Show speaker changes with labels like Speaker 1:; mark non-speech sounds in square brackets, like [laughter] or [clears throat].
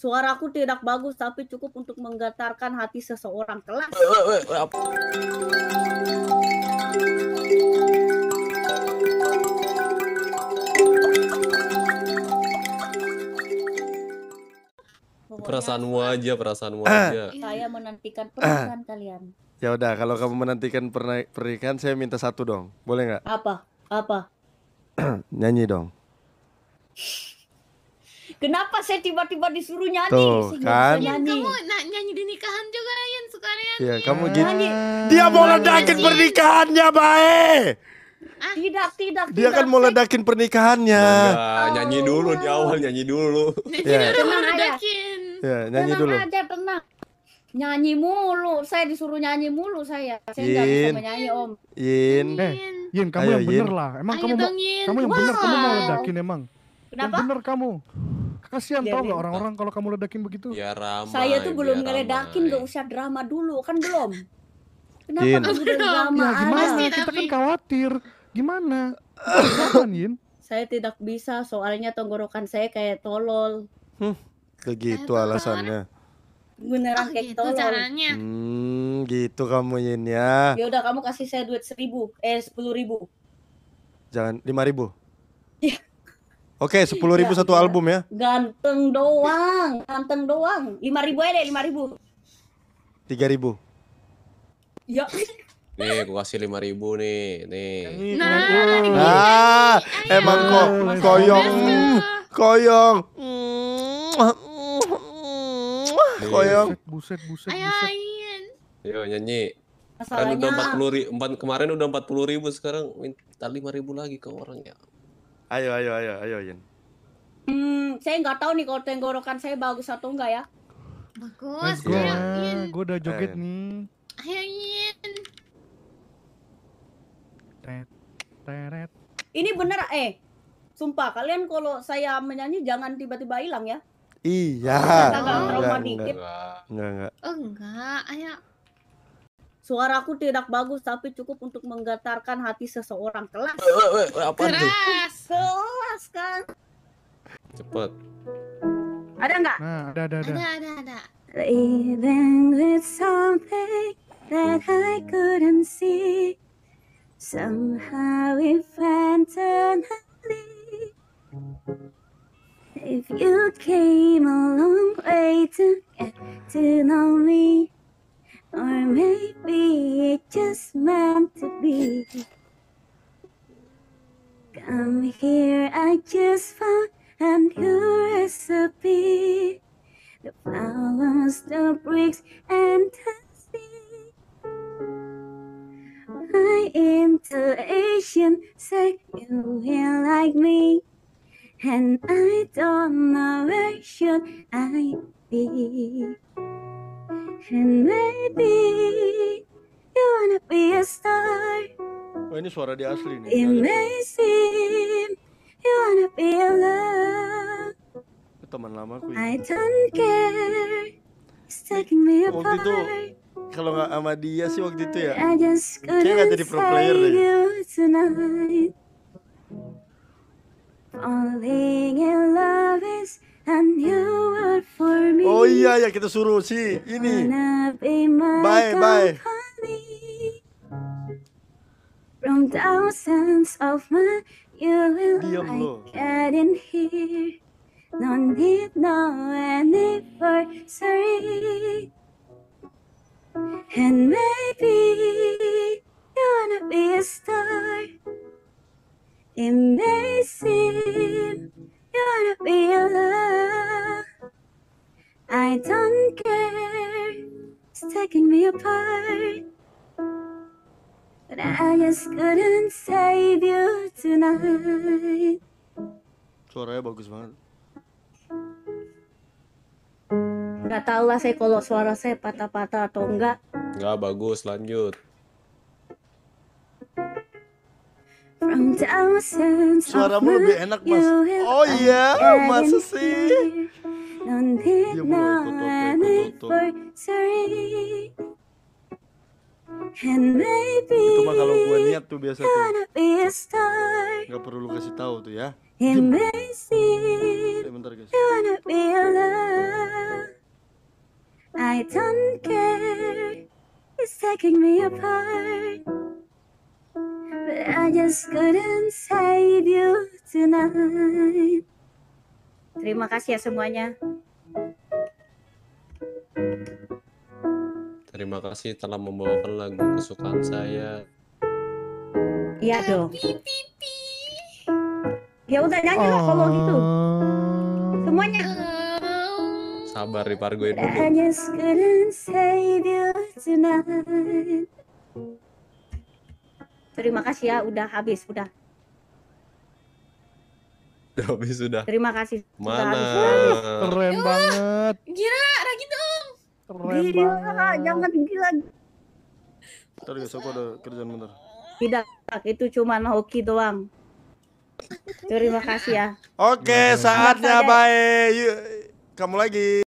Speaker 1: Suaraku tidak bagus tapi cukup untuk menggetarkan hati seseorang kelas.
Speaker 2: Perasaanmu aja, perasaanmu aja.
Speaker 1: Saya menantikan pernikahan kalian.
Speaker 3: Ya udah, kalau kamu menantikan pernikahan, saya minta satu dong. Boleh nggak?
Speaker 1: Apa? Apa? [clears throat]
Speaker 3: Nyanyi dong.
Speaker 1: Kenapa saya tiba-tiba disuruh nyanyi?
Speaker 3: Tuh,
Speaker 1: Saya nggak
Speaker 3: kan?
Speaker 1: nyanyi.
Speaker 4: Kamu nak nyanyi di nikahan juga Yan sekalian.
Speaker 3: Iya, kamu
Speaker 4: Ah.
Speaker 3: gitu.
Speaker 1: Nyanyi.
Speaker 3: Dia mau ledakin pernikahannya, Bae.
Speaker 1: Tidak, tidak,
Speaker 3: Dia
Speaker 1: tidak.
Speaker 3: kan mau ledakin pernikahannya.
Speaker 2: Enggak, nyanyi dulu di awal, nyanyi dulu.
Speaker 4: Nyanyi
Speaker 3: Iya.
Speaker 4: dulu
Speaker 1: aja.
Speaker 4: ledakin.
Speaker 3: Ya, nyanyi
Speaker 1: tenang
Speaker 3: dulu.
Speaker 1: aja, tenang. Nyanyi mulu, saya disuruh nyanyi mulu saya. Saya nggak bisa
Speaker 3: Yin.
Speaker 1: menyanyi om.
Speaker 3: Yin.
Speaker 5: Eh,
Speaker 4: Yin.
Speaker 5: Kamu
Speaker 3: Ayo,
Speaker 5: yang bener
Speaker 3: Yin.
Speaker 5: lah. Emang
Speaker 4: Ayo
Speaker 5: kamu mau,
Speaker 4: dong Yin.
Speaker 5: kamu yang bener, kamu mau ledakin emang. Yang
Speaker 1: Kenapa?
Speaker 5: bener kamu. Kasihan
Speaker 1: Biar
Speaker 5: tau gak orang-orang kalau kamu ledakin begitu?
Speaker 2: Ya ramai.
Speaker 1: Saya tuh belum ngeledakin, gak usah drama dulu, kan belum. Kenapa kamu udah drama
Speaker 5: Ya gimana?
Speaker 4: Pasti?
Speaker 5: Kita kan khawatir. Gimana? Kapan, Yin?
Speaker 1: Saya tidak bisa, soalnya tenggorokan saya kayak tolol.
Speaker 3: Begitu
Speaker 4: Eh,
Speaker 3: alasannya.
Speaker 1: Beneran
Speaker 4: Oh
Speaker 1: kayak
Speaker 4: gitu
Speaker 1: tolol.
Speaker 4: caranya.
Speaker 3: Hmm, gitu kamu Yin ya.
Speaker 1: Ya udah kamu kasih saya duit seribu, eh sepuluh ribu.
Speaker 3: Jangan lima ribu.
Speaker 1: Iya.
Speaker 3: Oke, sepuluh ribu satu
Speaker 1: iya.
Speaker 3: album ya.
Speaker 1: Ganteng doang, ganteng doang. Lima ribu aja deh, lima ribu.
Speaker 3: Tiga ribu.
Speaker 1: Ya,
Speaker 2: Nih, aku kasih lima ribu nih, nih.
Speaker 4: Nah,
Speaker 3: Ah, emang kok
Speaker 5: go.
Speaker 3: koyong, koyong. Koyong.
Speaker 5: Buset, buset, buset,
Speaker 4: Ayo
Speaker 5: buset.
Speaker 2: Yo nyanyi. Kan
Speaker 1: masalahnya.
Speaker 2: udah empat puluh ribu, kemarin udah empat puluh ribu, sekarang minta lima ribu lagi ke orang ya.
Speaker 3: Ayo, ayo, ayo, ayo, Yin.
Speaker 1: Hmm, saya nggak tahu nih kalau tenggorokan saya bagus atau enggak ya.
Speaker 4: Bagus. Ayo Yin.
Speaker 5: Gue udah joget
Speaker 3: Eh.
Speaker 5: nih.
Speaker 4: Ayo Yin.
Speaker 5: Tet, teret.
Speaker 1: Ini bener eh. Sumpah kalian kalau saya menyanyi jangan tiba-tiba hilang ya.
Speaker 3: Iya.
Speaker 1: Trauma
Speaker 3: Enggak,
Speaker 1: dikit.
Speaker 2: Enggak.
Speaker 3: enggak, enggak.
Speaker 4: Oh enggak. Ayo.
Speaker 1: Suaraku tidak bagus tapi cukup untuk menggetarkan hati seseorang kelas.
Speaker 2: Weh, apa tuh?
Speaker 4: Keras.
Speaker 1: Kelas kan.
Speaker 2: Cepet.
Speaker 1: Ada nggak?
Speaker 5: Nah, ada, ada, ada.
Speaker 4: Ada ada ada.
Speaker 1: Living with something that I couldn't see. Somehow it finally. If you came a long way to get to know me, or maybe it just meant to be. Come here, I just found a new recipe. The flowers, the bricks, and the sea. My intuition said you will like me, and I don't know where should I be. And maybe you wanna be a star.
Speaker 3: Oh, ini suara dia asli nih.
Speaker 1: It may seem you wanna be alone.
Speaker 3: Itu teman lamaku.
Speaker 1: I
Speaker 3: ini.
Speaker 1: don't care. It's taking me
Speaker 3: Waktu itu
Speaker 1: apart.
Speaker 3: kalau nggak sama dia sih waktu itu ya.
Speaker 1: I
Speaker 3: nggak
Speaker 1: couldn't
Speaker 3: jadi pro player deh.
Speaker 1: Falling in love is a word for
Speaker 3: iya ya kita suruh si ini.
Speaker 1: My
Speaker 3: Bye, bye.
Speaker 1: From thousands of my you will
Speaker 3: Diam
Speaker 1: I
Speaker 3: lo.
Speaker 1: get in here. No need no anniversary. And maybe you wanna be a star. It may seem you wanna be alone. I don't care. It's taking me apart. But I just couldn't save you tonight.
Speaker 3: Suaranya bagus banget.
Speaker 1: Gak tau lah saya kalau suara saya patah-patah atau enggak.
Speaker 2: Enggak bagus, lanjut.
Speaker 3: Suaramu lebih enak, Mas. Oh iya, masa sih?
Speaker 1: Here. No need
Speaker 3: Dia
Speaker 1: no
Speaker 3: mulai kotor-kotor.
Speaker 1: anniversary. And maybe
Speaker 3: Itu mah kalau gua niat tuh biasa
Speaker 1: you
Speaker 3: tuh.
Speaker 1: wanna be a star.
Speaker 3: Nggak perlu lu kasih tahu tuh ya.
Speaker 1: It may seem
Speaker 3: Eh bentar guys.
Speaker 1: you wanna be alone. I don't care. It's taking me apart. But I just couldn't save you tonight. Terima kasih ya semuanya.
Speaker 2: Terima kasih telah membawakan lagu kesukaan saya.
Speaker 1: Iya dong. Ya udah nyanyi lah kalau gitu.
Speaker 5: Oh.
Speaker 1: Semuanya.
Speaker 2: Sabar dipargoin dulu.
Speaker 1: I just couldn't save you tonight. Terima kasih ya, udah habis, udah.
Speaker 2: Habis sudah.
Speaker 1: Terima kasih.
Speaker 2: Mana?
Speaker 5: Keren banget.
Speaker 4: Gira, lagi dong.
Speaker 5: Keren
Speaker 1: Gila,
Speaker 5: banget.
Speaker 1: jangan gila.
Speaker 3: Ntar guys, aku ada kerjaan bentar.
Speaker 1: Tidak, itu cuma hoki doang. Terima kasih ya.
Speaker 3: Oke, saatnya bye. Yuk, kamu lagi.